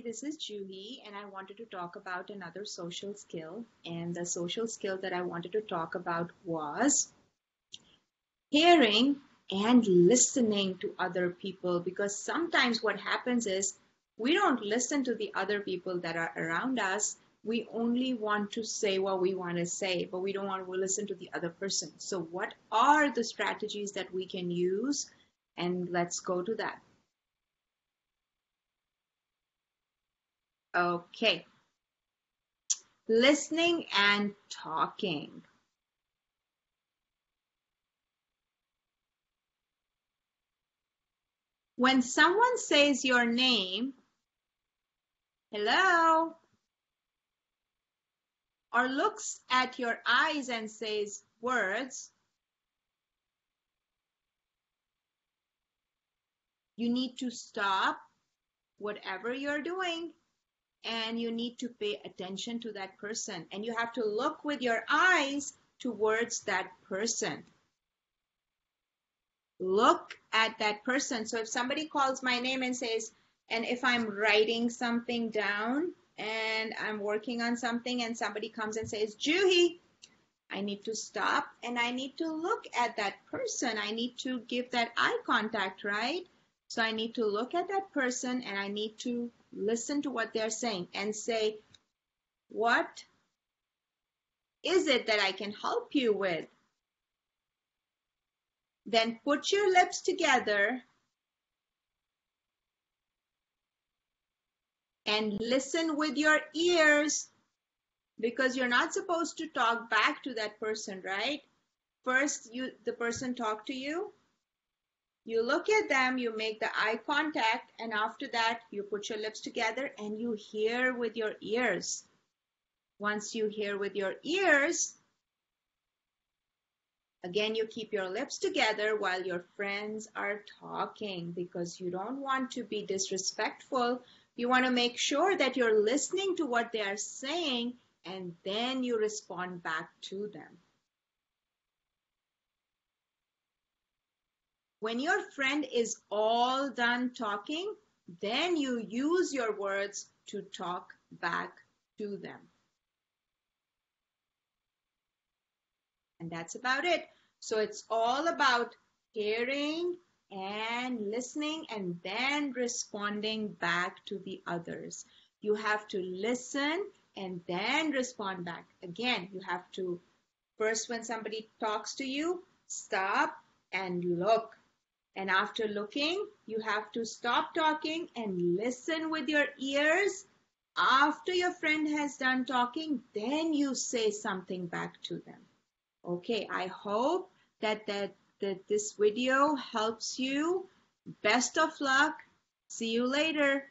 this is Juhi, and I wanted to talk about another social skill. And the social skill that I wanted to talk about was hearing and listening to other people. Because sometimes what happens is we don't listen to the other people that are around us. We only want to say what we want to say, but we don't want to listen to the other person. So, what are the strategies that we can use? And let's go to that. Okay. Listening and talking. When someone says your name, hello, or looks at your eyes and says words, you need to stop whatever you're doing and you need to pay attention to that person. And you have to look with your eyes towards that person. Look at that person. So if somebody calls my name and says and if i'm writing something down and i'm working on something and somebody comes and says juhi i need to stop and i need to look at that person. I need to give that eye contact right so i need to look at that person and i need to listen to what they're saying and say, What is it that I can help you with? Then put your lips together and listen with your ears because you're not supposed to talk back to that person, right? First, you the person talk to you, you look at them, you make the eye contact, and after that, you put your lips together and you hear with your ears. Once you hear with your ears, again, you keep your lips together while your friends are talking because you don't want to be disrespectful. You want to make sure that you're listening to what they are saying and then you respond back to them. When your friend is all done talking, then you use your words to talk back to them. And that's about it. So it's all about hearing and listening and then responding back to the others. You have to listen and then respond back. Again, you have to first, when somebody talks to you, stop and look and after looking, you have to stop talking and listen with your ears. After your friend has done talking, then you say something back to them. Okay, I hope that, that, that this video helps you. Best of luck. See you later.